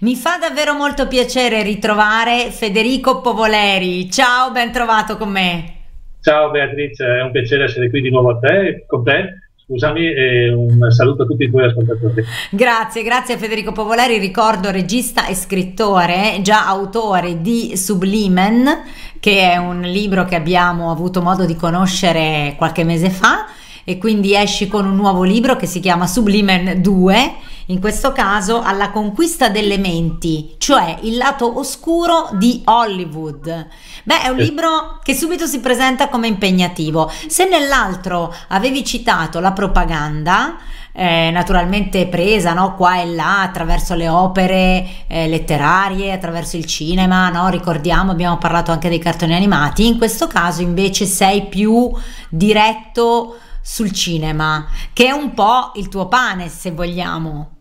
Mi fa davvero molto piacere ritrovare Federico Povoleri. Ciao, ben trovato con me. Ciao Beatrice, è un piacere essere qui di nuovo a te, con te. Scusami e un saluto a tutti i tuoi ascoltatori. Grazie, grazie a Federico Povoleri, ricordo regista e scrittore, già autore di Sublimen, che è un libro che abbiamo avuto modo di conoscere qualche mese fa e quindi esci con un nuovo libro che si chiama Sublimen 2 in questo caso alla conquista delle menti, cioè il lato oscuro di Hollywood. Beh, è un libro che subito si presenta come impegnativo. Se nell'altro avevi citato la propaganda, eh, naturalmente presa no? qua e là attraverso le opere eh, letterarie, attraverso il cinema, no? ricordiamo, abbiamo parlato anche dei cartoni animati, in questo caso invece sei più diretto sul cinema, che è un po' il tuo pane, se vogliamo.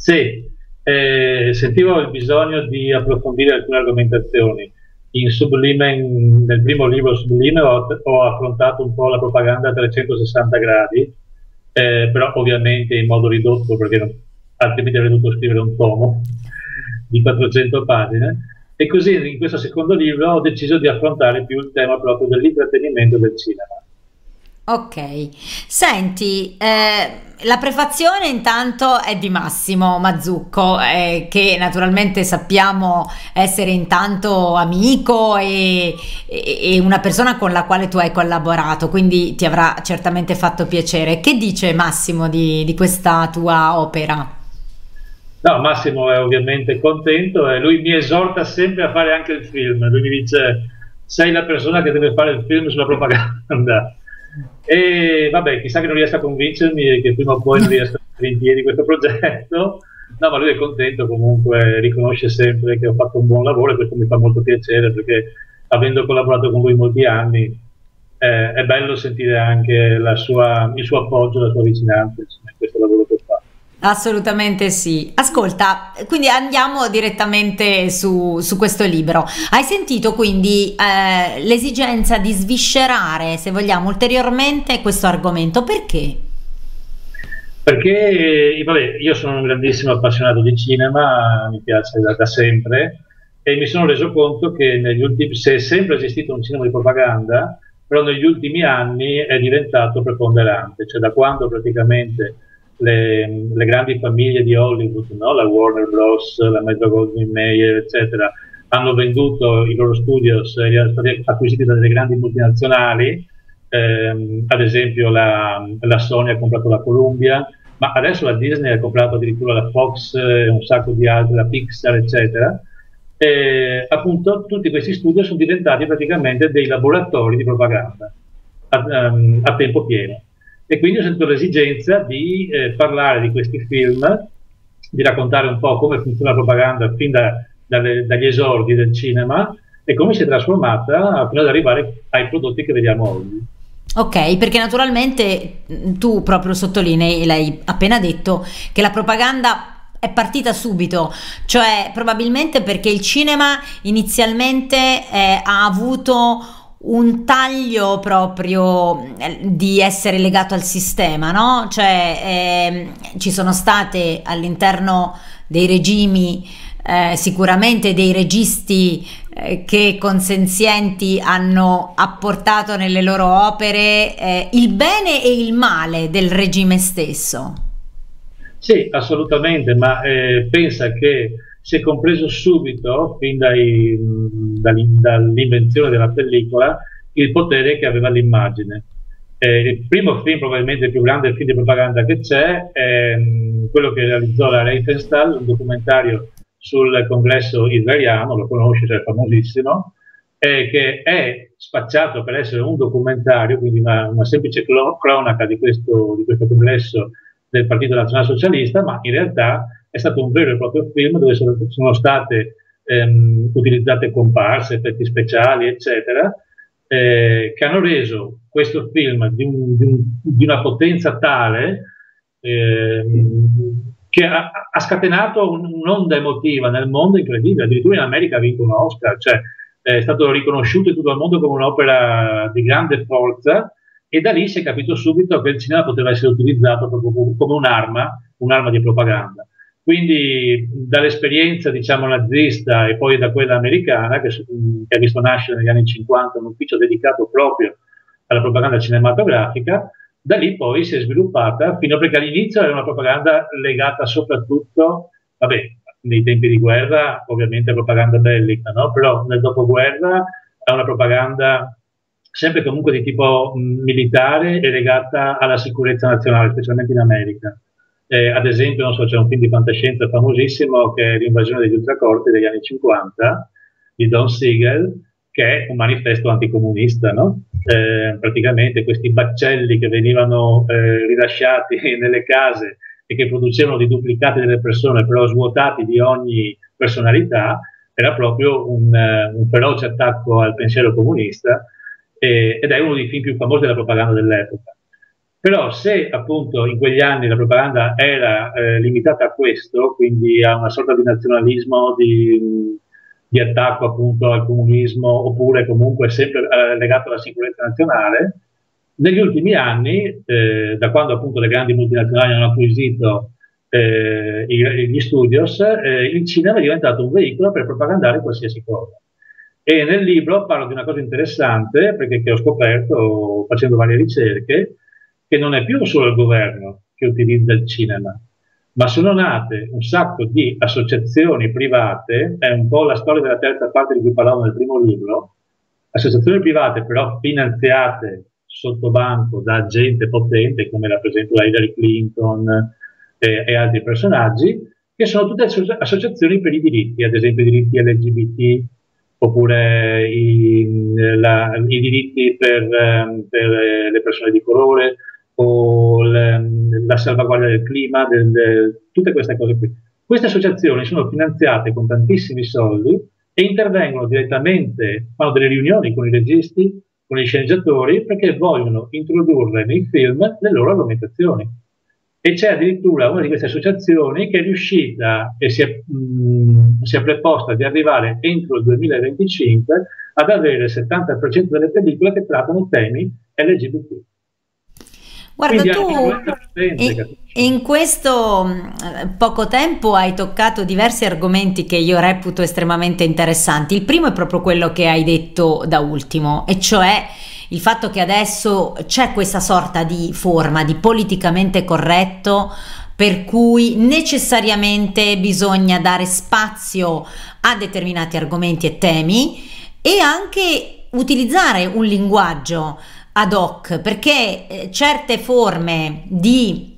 Sì, eh, sentivo il bisogno di approfondire alcune argomentazioni. In Sublime, nel primo libro Sublime, ho, ho, affrontato un po' la propaganda a 360 gradi, eh, però ovviamente in modo ridotto, perché non, altrimenti avrei dovuto scrivere un tomo di 400 pagine. E così in questo secondo libro ho deciso di affrontare più il tema proprio dell'intrattenimento del cinema. Ok, senti, eh, la prefazione intanto è di Massimo Mazzucco, eh, che naturalmente sappiamo essere intanto amico e, e, e, una persona con la quale tu hai collaborato, quindi ti avrà certamente fatto piacere. Che dice Massimo di, di questa tua opera? No, Massimo è ovviamente contento e lui mi esorta sempre a fare anche il film. Lui mi dice: Sei la persona che deve fare il film sulla propaganda. E vabbè, chissà che non riesca a convincermi e che prima o poi non riesca a mettere in piedi questo progetto. No, ma lui è contento comunque, riconosce sempre che ho fatto un buon lavoro e questo mi fa molto piacere perché avendo collaborato con lui molti anni eh, è bello sentire anche sua, il suo appoggio, la sua vicinanza in questo lavoro che fa. Assolutamente sì. Ascolta, quindi andiamo direttamente su, su questo libro. Hai sentito quindi eh, l'esigenza di sviscerare, se vogliamo, ulteriormente questo argomento. Perché? Perché eh, vabbè, io sono un grandissimo appassionato di cinema, mi piace da, da sempre e mi sono reso conto che negli ultimi, se è sempre esistito un cinema di propaganda, però negli ultimi anni è diventato preponderante, cioè da quando praticamente le, le, grandi famiglie di Hollywood, no? la Warner Bros., la Metro Goldwyn Mayer, eccetera, hanno venduto i loro studios, li hanno stati acquisiti da delle grandi multinazionali, ehm, ad esempio la, la, Sony ha comprato la Columbia, ma adesso la Disney ha comprato addirittura la Fox e un sacco di altre, la Pixar, eccetera. E, appunto tutti questi studi sono diventati praticamente dei laboratori di propaganda a, um, a tempo pieno e quindi ho sentito l'esigenza di eh, parlare di questi film, di raccontare un po' come funziona la propaganda fin da, dalle, dagli esordi del cinema e come si è trasformata fino ad arrivare ai prodotti che vediamo oggi. Ok, perché naturalmente tu proprio sottolinei, l'hai appena detto, che la propaganda è partita subito, cioè probabilmente perché il cinema inizialmente eh, ha avuto un taglio proprio eh, di essere legato al sistema, no? Cioè eh, ci sono state all'interno dei regimi eh, sicuramente dei registi eh, che consenzienti hanno apportato nelle loro opere eh, il bene e il male del regime stesso. Sì, assolutamente, ma eh, pensa che si è compreso subito, fin dai, dall'invenzione della pellicola, il potere che aveva l'immagine. Eh, il primo film, probabilmente il più grande film di propaganda che c'è, è quello che realizzò la Reifenstahl, un documentario sul congresso israeliano, lo conosci, cioè famosissimo, eh, che è spacciato per essere un documentario, quindi una, una semplice cronaca di questo, di questo congresso del Partito Nazionalsocialista, ma in realtà è stato un vero e proprio film dove sono, state ehm, utilizzate comparse, effetti speciali, eccetera, eh, che hanno reso questo film di, un, di, un, di una potenza tale ehm, che ha, ha scatenato un, un'onda emotiva nel mondo incredibile, addirittura in America ha vinto un Oscar, cioè è stato riconosciuto in tutto il mondo come un'opera di grande forza e da lì si è capito subito che il cinema poteva essere utilizzato proprio come un'arma, un'arma di propaganda. Quindi dall'esperienza diciamo, nazista e poi da quella americana, che, che, ha visto nascere negli anni 50 un ufficio dedicato proprio alla propaganda cinematografica, da lì poi si è sviluppata fino a perché all'inizio era una propaganda legata soprattutto, vabbè, nei tempi di guerra ovviamente propaganda bellica, no? però nel dopoguerra è una propaganda sempre comunque di tipo militare e legata alla sicurezza nazionale, specialmente in America. Eh, ad esempio, so, c'è un film di fantascienza famosissimo che è L'invasione degli ultracorti degli anni 50 di Don Siegel, che è un manifesto anticomunista, no? eh, praticamente questi baccelli che venivano eh, rilasciati nelle case e che producevano dei duplicati delle persone, però svuotati di ogni personalità, era proprio un, uh, un feroce attacco al pensiero comunista eh, ed è uno dei film più famosi della propaganda dell'epoca. Però se appunto in quegli anni la propaganda era eh, limitata a questo, quindi a una sorta di nazionalismo, di, di attacco appunto al comunismo, oppure comunque sempre eh, legato alla sicurezza nazionale, negli ultimi anni, eh, da quando appunto le grandi multinazionali hanno acquisito eh, gli studios, eh, il cinema è diventato un veicolo per propagandare qualsiasi cosa. E nel libro parlo di una cosa interessante, perché che ho scoperto facendo varie ricerche, che non è più solo il governo che utilizza il cinema, ma sono nate un sacco di associazioni private, è un po' la storia della terza parte di cui parlavo nel primo libro, associazioni private però finanziate sotto banco da gente potente come per esempio la Hillary Clinton eh, e altri personaggi, che sono tutte associazioni per i diritti, ad esempio i diritti LGBT, oppure i, la, i diritti per, ehm, per, le persone di colore, o le, la salvaguardia del clima, del, del, tutte queste cose qui. Queste associazioni sono finanziate con tantissimi soldi e intervengono direttamente, fanno delle riunioni con i registi, con i sceneggiatori, perché vogliono introdurre nei film le loro argomentazioni. E c'è addirittura una di queste associazioni che è riuscita e si è, mh, si è preposta di arrivare entro il 2025 ad avere il 70% delle pellicole che trattano temi LGBT. Guarda, tu in, in questo poco tempo hai toccato diversi argomenti che io reputo estremamente interessanti. Il primo è proprio quello che hai detto da ultimo, e cioè il fatto che adesso c'è questa sorta di forma di politicamente corretto per cui necessariamente bisogna dare spazio a determinati argomenti e temi e anche utilizzare un linguaggio ad hoc perché eh, certe forme di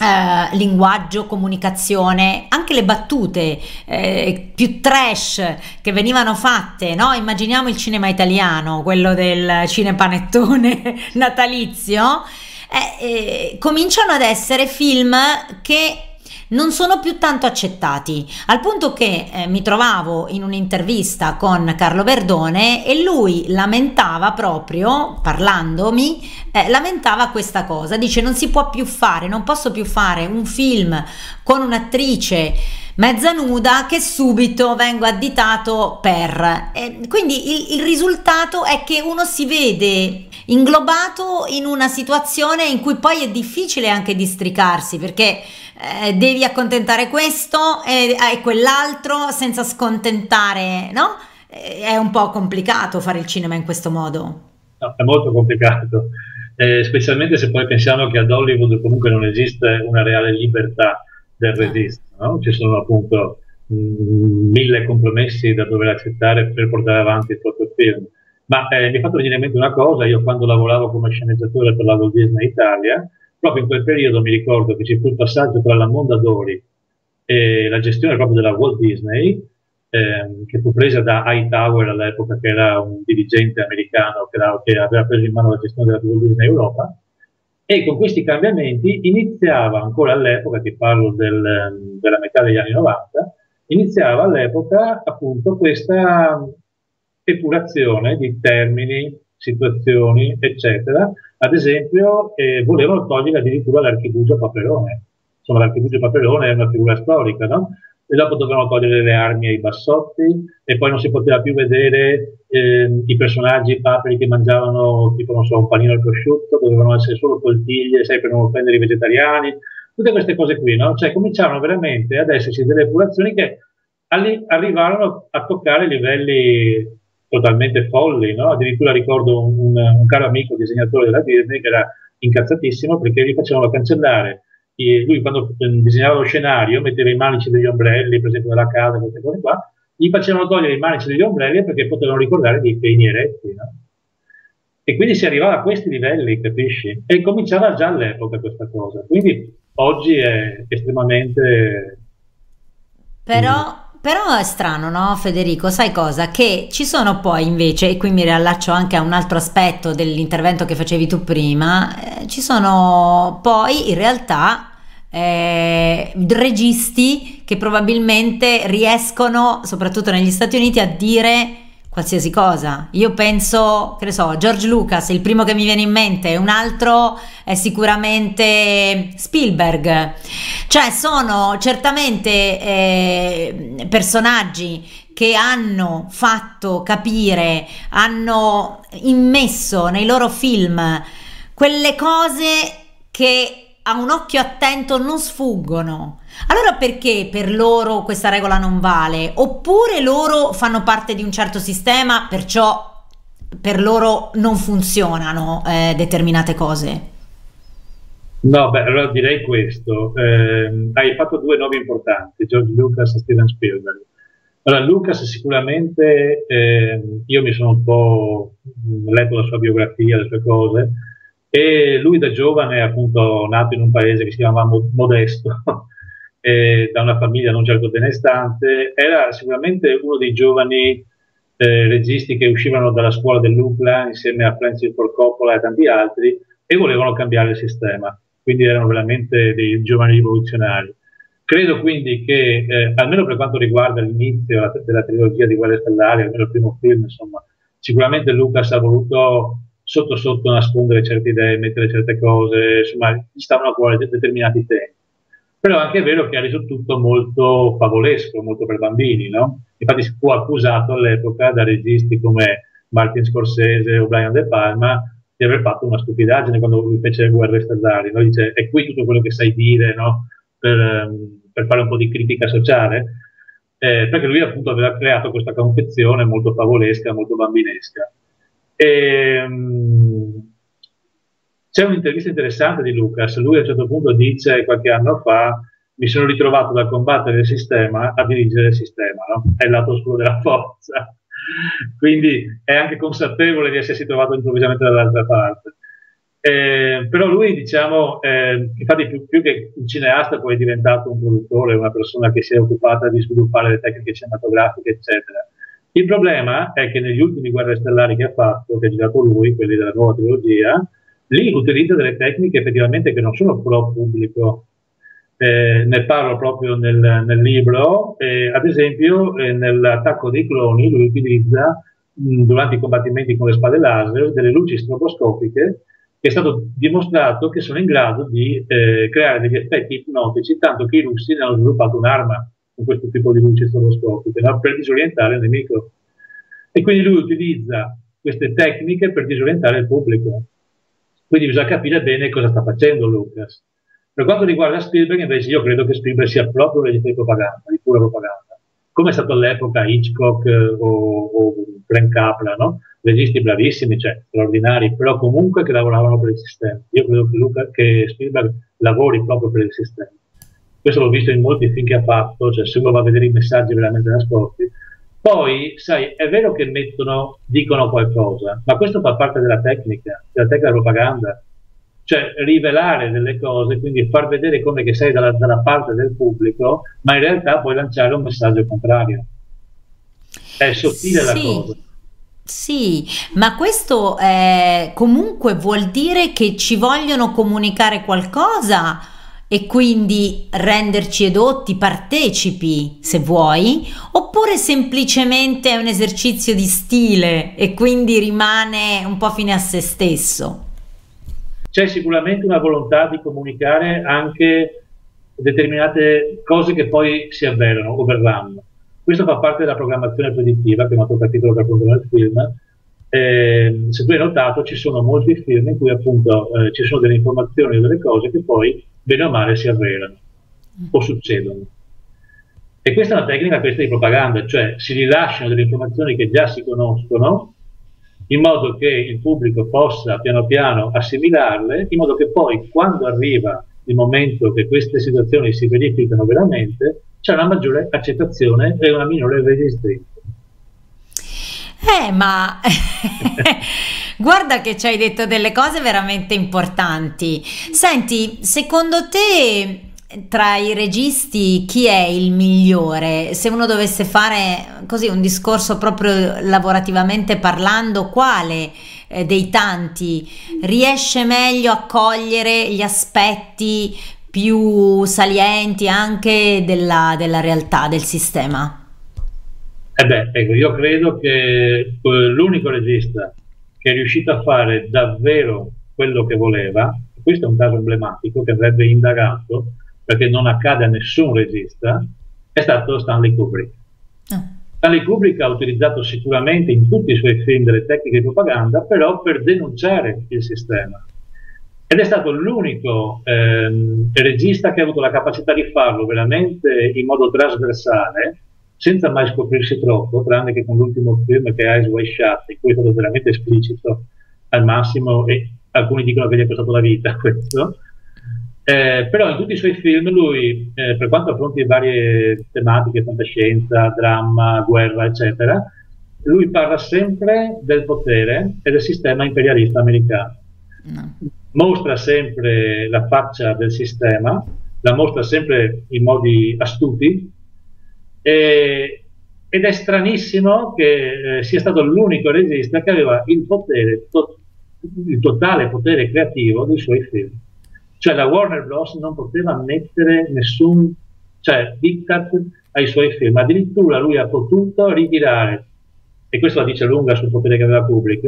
Uh, linguaggio, comunicazione, anche le battute eh, più trash che venivano fatte, no? Immaginiamo il cinema italiano, quello del cinepanettone natalizio, eh, eh, cominciano ad essere film che non sono più tanto accettati, al punto che eh, mi trovavo in un'intervista con Carlo Verdone e lui lamentava proprio, parlandomi, eh, lamentava questa cosa, dice non si può più fare, non posso più fare un film con un'attrice mezza nuda che subito vengo additato per. Eh, quindi il, il risultato è che uno si vede inglobato in una situazione in cui poi è difficile anche districarsi perché eh, devi accontentare questo e, e, quell'altro senza scontentare, no? Eh, è un po' complicato fare il cinema in questo modo. No, è molto complicato, eh, specialmente se poi pensiamo che ad Hollywood comunque non esiste una reale libertà del regista, no? ci sono appunto mh, mm, mille compromessi da dover accettare per portare avanti il proprio film. Ma eh, mi ha fatto venire in mente una cosa, io quando lavoravo come sceneggiatore per la Walt Disney Italia, proprio in quel periodo mi ricordo che ci fu il passaggio tra la Mondadori e la gestione proprio della Walt Disney, ehm, che fu presa da Hightower all'epoca, che era un dirigente americano che, era, che, aveva preso in mano la gestione della Walt Disney Europa. E con questi cambiamenti iniziava ancora all'epoca, che parlo del, della metà degli anni 90, iniziava all'epoca appunto questa epurazione di termini, situazioni, eccetera. Ad esempio, eh, volevano togliere addirittura l'archibugio Paperone. Insomma, l'archibugio Paperone è una figura storica, no? E dopo dovevano togliere le armi ai bassotti e poi non si poteva più vedere eh, i personaggi i paperi che mangiavano tipo, non so, un panino al prosciutto, dovevano essere solo coltiglie, sai, per non offendere i vegetariani. tutte queste cose qui, no? Cioè cominciarono veramente ad esserci delle popolazioni che alli- arrivarono a toccare livelli totalmente folli, no? Addirittura ricordo un, un, caro amico disegnatore della Disney che era incazzatissimo perché gli facevano cancellare. E lui quando disegnava lo scenario metteva i manici degli ombrelli, per esempio della casa, queste cose qua, gli facevano togliere i manici degli ombrelli perché potevano ricordare dei pegni eretti, no? E quindi si arrivava a questi livelli, capisci? E cominciava già all'epoca questa cosa. Quindi oggi è estremamente... Però, però è strano, no Federico? Sai cosa? Che ci sono poi invece, e qui mi riallaccio anche a un altro aspetto dell'intervento che facevi tu prima, eh, ci sono poi in realtà eh, registi che probabilmente riescono, soprattutto negli Stati Uniti, a dire qualsiasi cosa. Io penso, che ne so, George Lucas, il primo che mi viene in mente, un altro è sicuramente Spielberg. Cioè sono certamente eh, personaggi che hanno fatto capire, hanno immesso nei loro film quelle cose che a un occhio attento non sfuggono. Allora perché per loro questa regola non vale? Oppure loro fanno parte di un certo sistema, perciò per loro non funzionano eh, determinate cose? No, beh, allora direi questo. Eh, hai fatto due nomi importanti, George Lucas e Steven Spielberg. Allora, Lucas sicuramente, eh, io mi sono un po' letto la sua biografia, le sue cose, e lui da giovane appunto nato in un paese che si chiamava Modesto, da una famiglia non certo benestante, era sicuramente uno dei giovani eh, registi che uscivano dalla scuola dell'UCLA insieme a Francis Ford Coppola e tanti altri e volevano cambiare il sistema, quindi erano veramente dei giovani rivoluzionari. Credo quindi che, eh, almeno per quanto riguarda l'inizio della, della trilogia di Guerre Stellari, almeno il primo film, insomma, sicuramente Lucas ha voluto sotto sotto nascondere certe idee, mettere certe cose, insomma, gli stavano a cuore determinati temi. Però è anche vero che ha reso tutto molto favolesco, molto per bambini, no? Infatti si fu accusato all'epoca da registi come Martin Scorsese o Brian De Palma di aver fatto una stupidaggine quando lui fece le guerre stellari, no? Dice, è qui tutto quello che sai dire, no? Per, ehm, per fare un po' di critica sociale, eh, perché lui appunto aveva creato questa confezione molto favolesca, molto bambinesca. Ehm, c'è un'intervista interessante di Lucas, lui a un certo punto dice qualche anno fa mi sono ritrovato da combattere il sistema a dirigere il sistema, no? è il lato oscuro della forza, quindi è anche consapevole di essersi trovato improvvisamente dall'altra parte. Eh, però lui, diciamo, eh, infatti più, più, che un cineasta poi è diventato un produttore, una persona che si è occupata di sviluppare le tecniche cinematografiche, eccetera. Il problema è che negli ultimi Guerre Stellari che ha fatto, che ha girato lui, quelli della nuova trilogia, lì utilizza delle tecniche effettivamente che non sono pro pubblico. Eh, ne parlo proprio nel, nel libro, eh, ad esempio eh, nell'attacco dei cloni lui utilizza mh, durante i combattimenti con le spade laser delle luci stroboscopiche che è stato dimostrato che sono in grado di eh, creare degli effetti ipnotici, tanto che i russi ne hanno sviluppato un'arma con questo tipo di luci stroboscopiche, no? per disorientare il nemico. E quindi lui utilizza queste tecniche per disorientare il pubblico. Quindi bisogna capire bene cosa sta facendo Lucas. Per quanto riguarda Spielberg, invece, io credo che Spielberg sia proprio un regista di propaganda, di pura propaganda. Come è stato all'epoca Hitchcock eh, o, o Frank Capra, no? Registi bravissimi, cioè straordinari, però comunque che lavoravano per il sistema. Io credo che, Luca, che Spielberg lavori proprio per il sistema questo l'ho visto in molti film che ha fatto, cioè se uno va a vedere i messaggi veramente nascosti. Poi, sai, è vero che mettono, dicono qualcosa, ma questo fa parte della tecnica, della tecnica propaganda. Cioè, rivelare delle cose, quindi far vedere come che sei dalla, dalla parte del pubblico, ma in realtà puoi lanciare un messaggio contrario. È sottile sì. la cosa. Sì, ma questo eh, comunque vuol dire che ci vogliono comunicare qualcosa e quindi renderci edotti, partecipi se vuoi, oppure semplicemente è un esercizio di stile e quindi rimane un po' fine a se stesso? C'è sicuramente una volontà di comunicare anche determinate cose che poi si avverano o verranno. Questo fa parte della programmazione predittiva, che è un altro capitolo che affronto nel film. Eh, se tu hai notato, ci sono molti film in cui appunto eh, ci sono delle informazioni o delle cose che poi bene o male si avverano o succedono. E questa è una tecnica questa di propaganda, cioè si rilasciano delle informazioni che già si conoscono in modo che il pubblico possa piano piano assimilarle, in modo che poi quando arriva il momento che queste situazioni si verificano veramente, c'è una maggiore accettazione e una minore resistenza. Eh, ma guarda che ci hai detto delle cose veramente importanti. Senti, secondo te tra i registi chi è il migliore? Se uno dovesse fare così un discorso proprio lavorativamente parlando, quale eh, dei tanti riesce meglio a cogliere gli aspetti più salienti anche della, della realtà del sistema? Eh beh, ecco, io credo che eh, l'unico regista che è riuscito a fare davvero quello che voleva, questo è un caso emblematico che andrebbe indagato, perché non accade a nessun regista, è stato Stanley Kubrick. Ah. Stanley Kubrick ha utilizzato sicuramente in tutti i suoi film delle tecniche di propaganda, però per denunciare il sistema. Ed è stato l'unico ehm, regista che ha avuto la capacità di farlo veramente in modo trasversale, senza mai scoprirsi troppo, tranne che con l'ultimo film che è Eyes Wide Shut, in cui è stato veramente esplicito al massimo e alcuni dicono che gli è costato la vita questo, eh, però in tutti i suoi film lui, eh, per quanto affronti varie tematiche, fantascienza, dramma, guerra, eccetera, lui parla sempre del potere e del sistema imperialista americano. No. Mostra sempre la faccia del sistema, la mostra sempre in modi astuti e, ed è stranissimo che eh, sia stato l'unico regista che aveva il potere, to- il totale potere creativo dei suoi film. Cioè la Warner Bros. non poteva mettere nessun cioè, diktat ai suoi film, addirittura lui ha potuto ritirare, e questo la dice lunga sul potere che aveva Kubrick,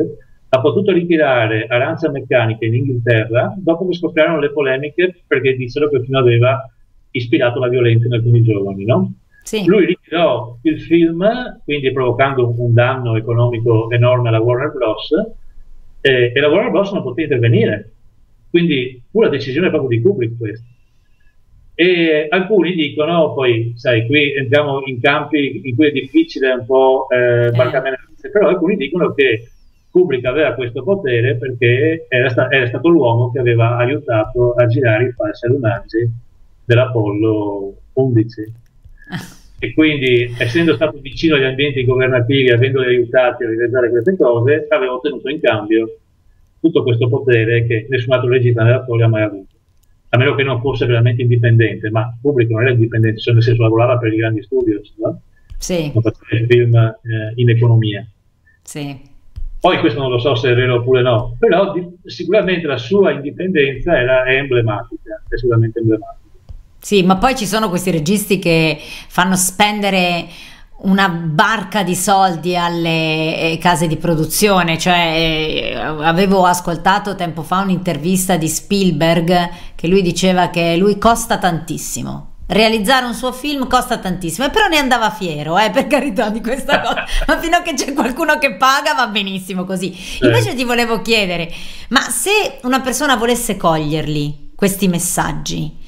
ha potuto ritirare Aranza Meccanica in Inghilterra dopo che scoppiarono le polemiche perché dissero che il film aveva ispirato la violenza in alcuni giovani, no? Sì. Lui ritirò il film, quindi provocando un danno economico enorme alla Warner Bros. Eh, e la Warner Bros. non poteva intervenire quindi fu la decisione proprio di Kubrick questa. E alcuni dicono, poi sai, qui entriamo in campi in cui è difficile un po' eh, barcamenarsi, però alcuni dicono che Kubrick aveva questo potere perché era, sta- era, stato l'uomo che aveva aiutato a girare i falsi allunaggi dell'Apollo 11. E quindi, essendo stato vicino agli ambienti governativi, avendoli aiutati a realizzare queste cose, aveva ottenuto in cambio tutto questo potere che nessun altro regista nella storia ha mai avuto. A meno che non fosse veramente indipendente, ma pubblico non era indipendente, cioè nel senso lavorava per i grandi studios, no? Sì. Non faceva film eh, in economia. Sì. Poi questo non lo so se è vero oppure no, però di, sicuramente la sua indipendenza era, è emblematica, è sicuramente emblematica. Sì, ma poi ci sono questi registi che fanno spendere una barca di soldi alle eh, case di produzione, cioè eh, avevo ascoltato tempo fa un'intervista di Spielberg che lui diceva che lui costa tantissimo. Realizzare un suo film costa tantissimo, però ne andava fiero, eh, per carità di questa cosa. ma fino a che c'è qualcuno che paga va benissimo così. Invece ti volevo chiedere, ma se una persona volesse coglierli, questi messaggi,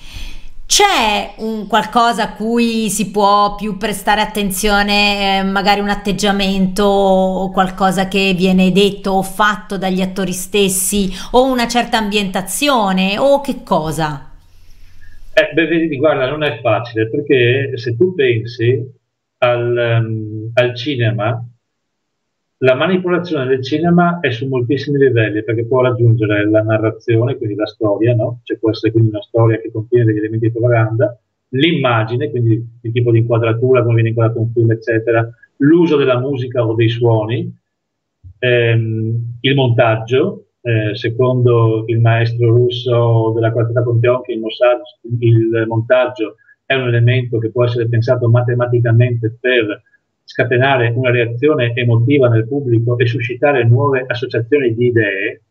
c'è un qualcosa a cui si può più prestare attenzione, eh, magari un atteggiamento o qualcosa che viene detto o fatto dagli attori stessi o una certa ambientazione o che cosa? Eh, beh, vedi, guarda, non è facile perché se tu pensi al, um, al cinema, la manipolazione del cinema è su moltissimi livelli perché può raggiungere la narrazione, quindi la storia, no? cioè può essere quindi una storia che contiene degli elementi di propaganda, l'immagine, quindi il tipo di inquadratura, come viene inquadrato un film, eccetera, l'uso della musica o dei suoni, ehm, il montaggio, eh, secondo il maestro russo della quartetta Pontionchi, il, il montaggio è un elemento che può essere pensato matematicamente per scatenare una reazione emotiva nel pubblico e suscitare nuove associazioni di idee.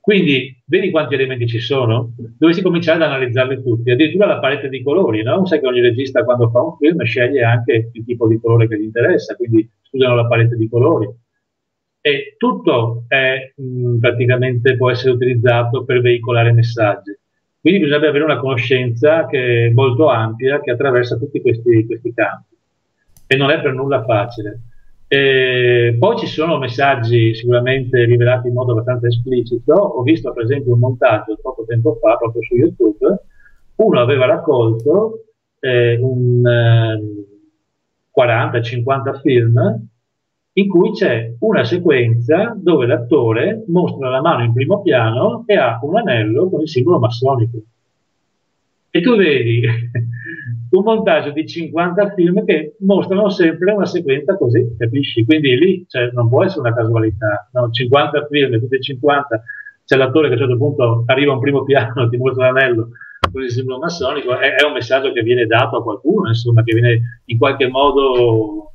Quindi vedi quanti elementi ci sono? Dovresti cominciare ad analizzarli tutti, addirittura la palette di colori, no? Sai che ogni regista quando fa un film sceglie anche il tipo di colore che gli interessa, quindi studiano la palette di colori. E tutto è, mh, praticamente può essere utilizzato per veicolare messaggi. Quindi bisogna avere una conoscenza che è molto ampia, che attraversa tutti questi, questi campi. E non è per nulla facile. E poi ci sono messaggi sicuramente rivelati in modo abbastanza esplicito. Ho visto per esempio un montaggio poco tempo fa, proprio su YouTube. Uno aveva raccolto eh, un eh, 40-50 film in cui c'è una sequenza dove l'attore mostra la mano in primo piano e ha un anello con il simbolo massonico. E tu vedi un montaggio di 50 film che mostrano sempre una sequenza così, capisci? Quindi lì cioè, non può essere una casualità, no? 50 film, tutti e 50, c'è l'attore che a un certo punto arriva a un primo piano, ti mostra l'anello con il simbolo massonico, è, è un messaggio che viene dato a qualcuno, insomma, che viene in qualche modo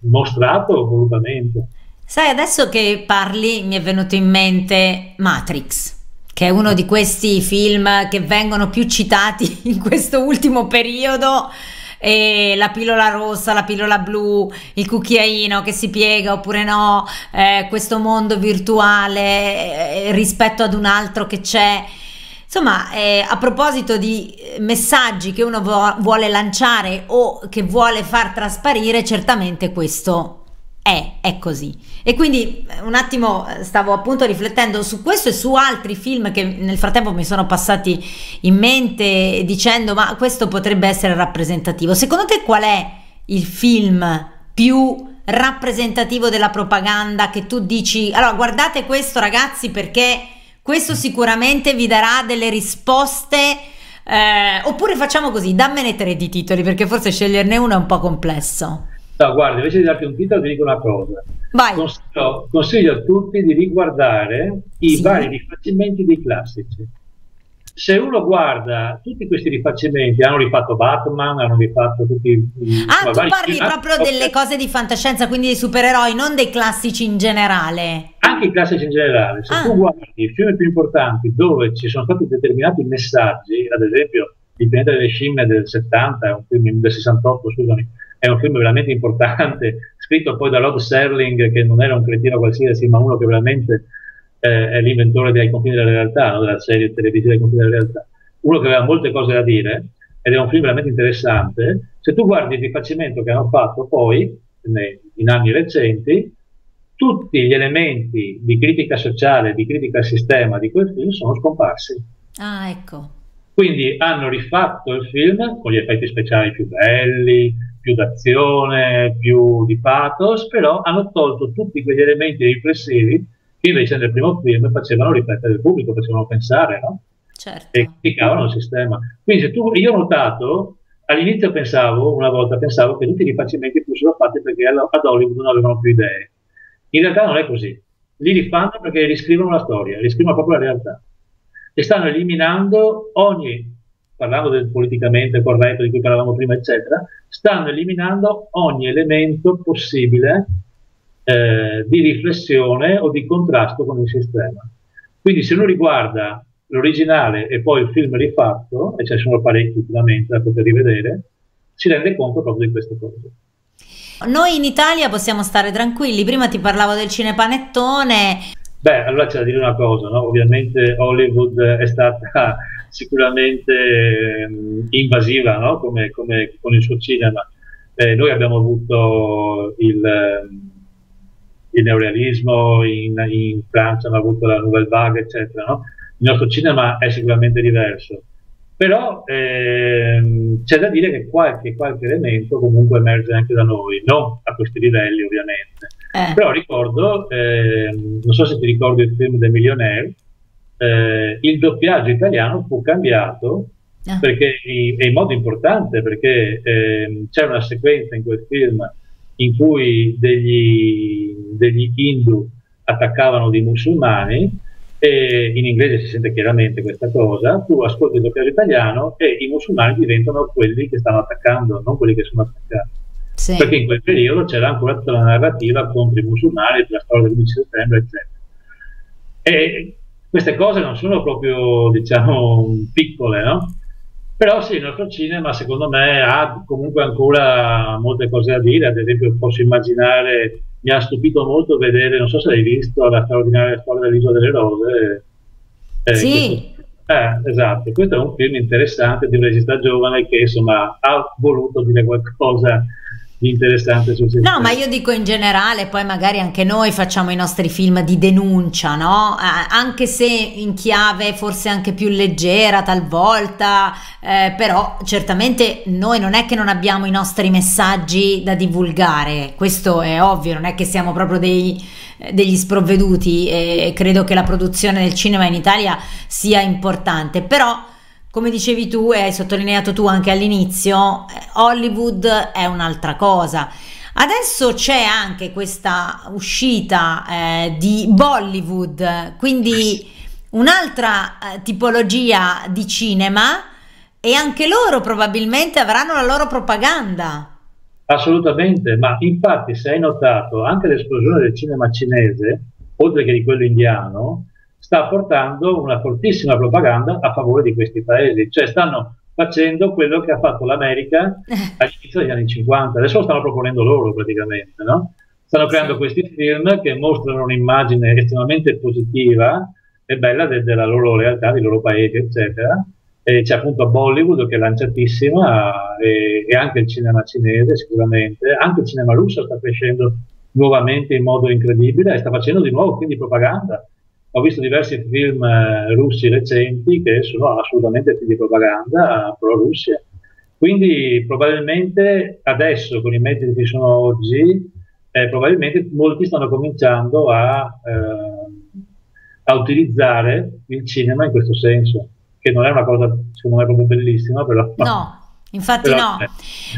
mostrato volutamente. Sai, adesso che parli mi è venuto in mente Matrix, che è uno di questi film che vengono più citati in questo ultimo periodo. E la pillola rossa, la pillola blu, il cucchiaino che si piega oppure no, eh, questo mondo virtuale eh, rispetto ad un altro che c'è. Insomma, eh, a proposito di messaggi che uno vuole lanciare o che vuole far trasparire, certamente questo è, è così. E quindi un attimo eh, stavo appunto riflettendo su questo e su altri film che nel frattempo mi sono passati in mente dicendo ma questo potrebbe essere rappresentativo. Secondo te qual è il film più rappresentativo della propaganda che tu dici allora guardate questo ragazzi perché questo sicuramente vi darà delle risposte. Eh, oppure facciamo così, dammene tre di titoli perché forse sceglierne uno è un po' complesso. No, guarda, invece di darti un titolo ti dico una cosa. Consiglio, consiglio a tutti di riguardare i sì. vari rifacimenti dei classici se uno guarda tutti questi rifacimenti, hanno rifatto Batman, hanno rifatto tutti i... Ah, tu parli film, proprio okay. delle cose di fantascienza, quindi dei supereroi, non dei classici in generale. Anche i classici in generale. Se ah. tu guardi i film più importanti dove ci sono stati determinati messaggi, ad esempio Il pianeta delle scimmie del 70, è un film del 68, scusami, è un film veramente importante, scritto poi da Rod Serling, che non era un cretino qualsiasi, ma uno che veramente eh, è l'inventore dei confini della realtà, no? della serie televisiva dei confini della realtà. Uno che aveva molte cose da dire ed è un film veramente interessante. Se tu guardi il rifacimento che hanno fatto poi, nei, in anni recenti, tutti gli elementi di critica sociale, di critica al sistema di quel film sono scomparsi. Ah, ecco. Quindi hanno rifatto il film con gli effetti speciali più belli, più d'azione, più di pathos, però hanno tolto tutti quegli elementi riflessivi che invece nel primo film facevano riflettere il pubblico, facevano pensare, no? Certo. E criticavano il sistema. Quindi se tu, io ho notato, all'inizio pensavo, una volta pensavo che tutti i rifacimenti fossero fatti perché ad Hollywood non avevano più idee. In realtà non è così. Li rifanno perché riscrivono la storia, riscrivono proprio la realtà. E stanno eliminando ogni, parlando del politicamente corretto di cui parlavamo prima, eccetera, stanno eliminando ogni elemento possibile eh, di riflessione o di contrasto con il sistema. Quindi se uno riguarda l'originale e poi il film rifatto, e ce ne sono parecchi ultimamente da poter rivedere, si rende conto proprio di queste cose. Noi in Italia possiamo stare tranquilli, prima ti parlavo del cinepanettone. Beh, allora c'è da dire una cosa, no? ovviamente Hollywood è stata sicuramente ehm, invasiva no? come, come, con il suo cinema. Eh, noi abbiamo avuto il, ehm, il neorealismo, in, in, Francia hanno avuto la Nouvelle Vague, eccetera. No? Il nostro cinema è sicuramente diverso, però ehm, c'è da dire che qualche, qualche, elemento comunque emerge anche da noi, non a questi livelli ovviamente. Eh. Però ricordo, ehm, non so se ti ricordi il film The Millionaire, eh, il doppiaggio italiano fu cambiato ah. perché, in modo importante perché eh, c'è una sequenza in quel film in cui degli, degli hindu attaccavano dei musulmani e in inglese si sente chiaramente questa cosa, tu ascolti il doppiaggio italiano e i musulmani diventano quelli che stanno attaccando, non quelli che sono attaccati. Sì. Perché in quel periodo c'era ancora tutta la narrativa contro i musulmani, la storia del 11 settembre, eccetera. E queste cose non sono proprio, diciamo, piccole, no? Però sì, il nostro cinema secondo me ha comunque ancora molte cose da dire, ad esempio posso immaginare, mi ha stupito molto vedere, non so se hai visto la straordinaria storia dell'Isola delle Rose. Eh, sì, Eh, esatto, questo è un film interessante di un regista giovane che insomma ha voluto dire qualcosa interessante sul sistema. No, ma io dico in generale, poi magari anche noi facciamo i nostri film di denuncia, no? Anche se in chiave forse anche più leggera talvolta, eh, però certamente noi non è che non abbiamo i nostri messaggi da divulgare, questo è ovvio, non è che siamo proprio dei, degli sprovveduti e credo che la produzione del cinema in Italia sia importante, però come dicevi tu e hai sottolineato tu anche all'inizio, eh, Hollywood è un'altra cosa. Adesso c'è anche questa uscita eh, di Bollywood, quindi un'altra eh, tipologia di cinema e anche loro probabilmente avranno la loro propaganda. Assolutamente, ma infatti se hai notato anche l'esplosione del cinema cinese, oltre che di quello indiano, sta portando una fortissima propaganda a favore di questi paesi, cioè stanno facendo quello che ha fatto l'America eh. all'inizio degli anni 50, adesso lo stanno proponendo loro praticamente, no? Stanno creando sì. questi film che mostrano un'immagine estremamente positiva e bella de- della loro realtà, dei loro paesi, eccetera. E c'è appunto Bollywood che è lanciatissima e, e anche il cinema cinese sicuramente, anche il cinema russo sta crescendo nuovamente in modo incredibile e sta facendo di nuovo quindi propaganda ho visto diversi film eh, russi recenti che sono assolutamente di propaganda pro-Russia. Quindi probabilmente adesso, con i mezzi che ci sono oggi, eh, probabilmente molti stanno cominciando a, eh, a, utilizzare il cinema in questo senso, che non è una cosa secondo me proprio bellissima, però... No. Infatti però, no, eh.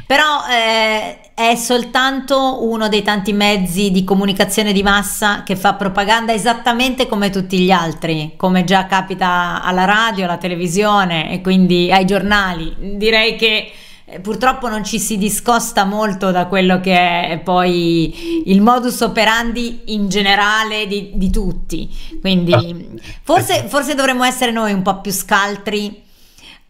però eh, è soltanto uno dei tanti mezzi di comunicazione di massa che fa propaganda esattamente come tutti gli altri, come già capita alla radio, alla televisione e quindi ai giornali. Direi che eh, purtroppo non ci si discosta molto da quello che è poi il modus operandi in generale di, di tutti. Quindi ah. forse, forse dovremmo essere noi un po' più scaltri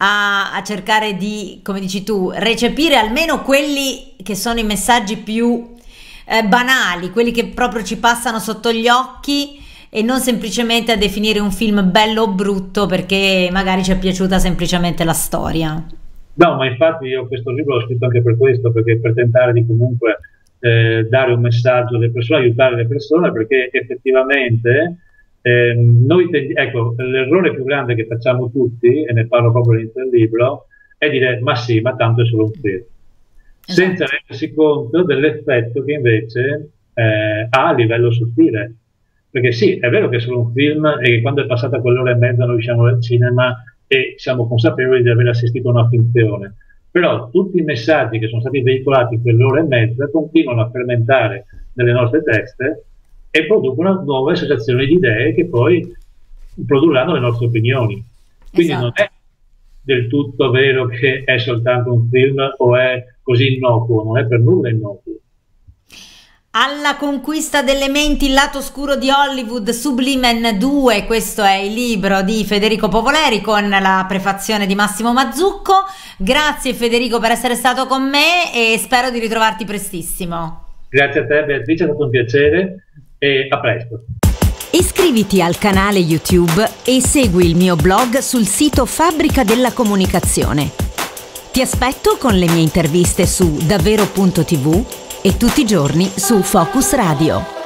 a, a, cercare di, come dici tu, recepire almeno quelli che sono i messaggi più eh, banali, quelli che proprio ci passano sotto gli occhi e non semplicemente a definire un film bello o brutto perché magari ci è piaciuta semplicemente la storia. No, ma infatti io questo libro l'ho scritto anche per questo, perché per tentare di comunque eh, dare un messaggio alle persone, aiutare le persone, perché effettivamente eh, noi tendi- ecco, l'errore più grande che facciamo tutti, e ne parlo proprio all'inizio del libro, è dire ma sì, ma tanto è solo un film, esatto. senza rendersi conto dell'effetto che invece eh, ha a livello sottile. Perché sì, è vero che è solo un film e che quando è passata quell'ora e mezza noi usciamo dal cinema e siamo consapevoli di aver assistito a una finzione, però tutti i messaggi che sono stati veicolati in quell'ora e mezza continuano a fermentare nelle nostre teste e producono nuove associazioni di idee che poi produrranno le nostre opinioni. Quindi esatto. non è del tutto vero che è soltanto un film o è così innocuo, non è per nulla innocuo. Alla conquista delle menti, il lato oscuro di Hollywood, Sublimen 2, questo è il libro di Federico Povoleri con la prefazione di Massimo Mazzucco. Grazie Federico per essere stato con me e spero di ritrovarti prestissimo. Grazie a te Beatrice, è stato un piacere e a presto. Iscriviti al canale YouTube e segui il mio blog sul sito Fabbrica della Comunicazione. Ti aspetto con le mie interviste su davvero.tv e tutti i giorni su Focus Radio.